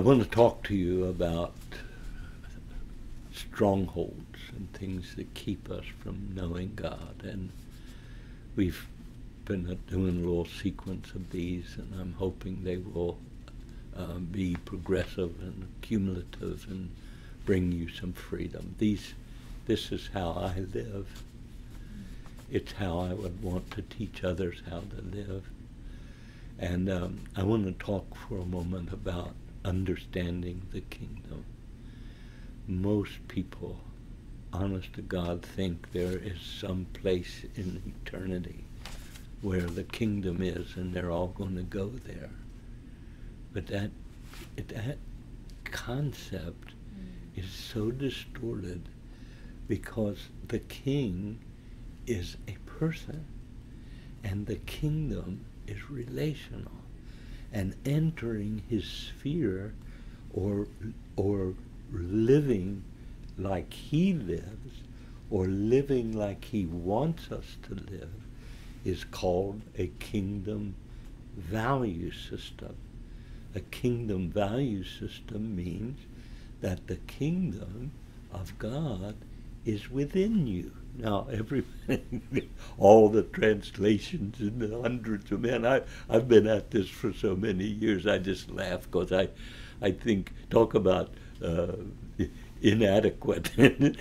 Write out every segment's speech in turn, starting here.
I want to talk to you about strongholds and things that keep us from knowing God. And we've been doing a little sequence of these, and I'm hoping they will uh, be progressive and cumulative and bring you some freedom. These, this is how I live. It's how I would want to teach others how to live. And um, I want to talk for a moment about understanding the kingdom. Most people, honest to God, think there is some place in eternity where the kingdom is and they're all going to go there. But that, that concept mm. is so distorted because the king is a person and the kingdom is relational and entering his sphere or or living like he lives or living like he wants us to live is called a kingdom value system. A kingdom value system means that the kingdom of God is within you. Now, every all the translations and the hundreds of men. I I've been at this for so many years. I just laugh because I, I think talk about uh, inadequate, and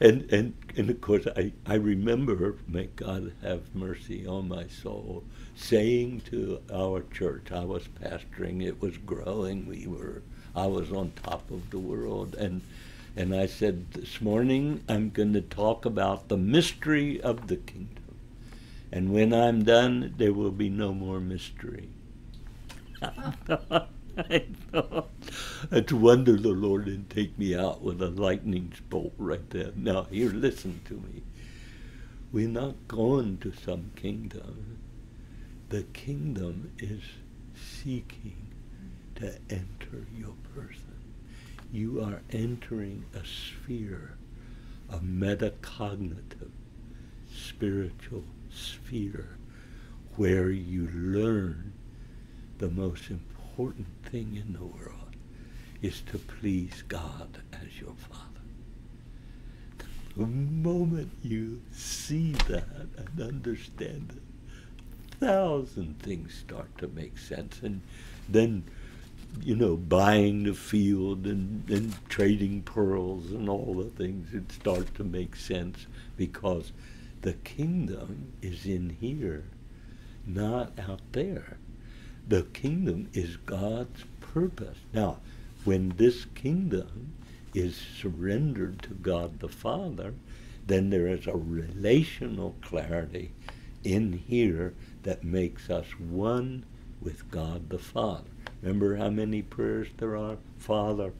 and and of course I I remember, may God have mercy on my soul, saying to our church I was pastoring. It was growing. We were. I was on top of the world and and I said, This morning I'm going to talk about the mystery of the kingdom. And when I'm done, there will be no more mystery. I thought, it's wonder the Lord didn't take me out with a lightning bolt right there. Now, here, listen to me. We're not going to some kingdom. The kingdom is seeking to enter your person you are entering a sphere, a metacognitive, spiritual sphere, where you learn the most important thing in the world is to please God as your Father. The moment you see that and understand it, a thousand things start to make sense. And then you know, buying the field and, and trading pearls and all the things, it starts to make sense because the kingdom is in here, not out there. The kingdom is God's purpose. Now, when this kingdom is surrendered to God the Father, then there is a relational clarity in here that makes us one with God the Father. Remember how many prayers there are? Father,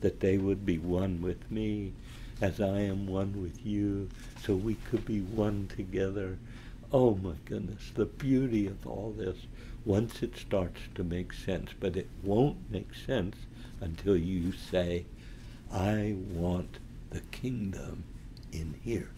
that they would be one with me as I am one with you, so we could be one together. Oh my goodness, the beauty of all this once it starts to make sense, but it won't make sense until you say, I want the kingdom in here.